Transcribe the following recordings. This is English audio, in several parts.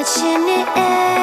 watching it end.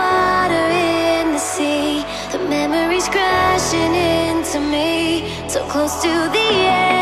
water in the sea. The memories crashing into me, so close to the edge.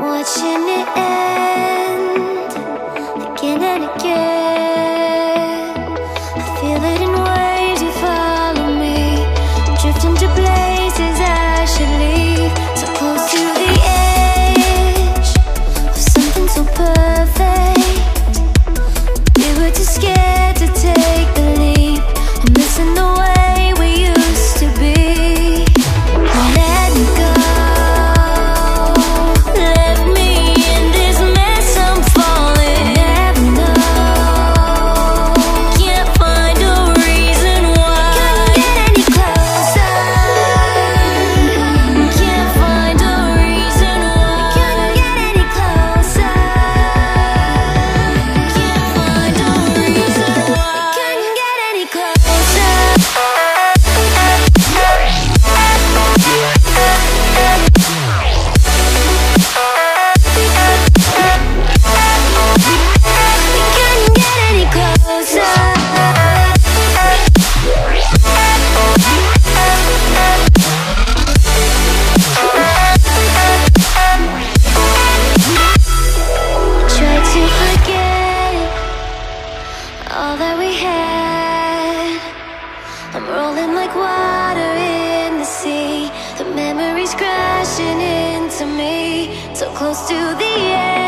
watching it end. crashing into me, so close to the edge.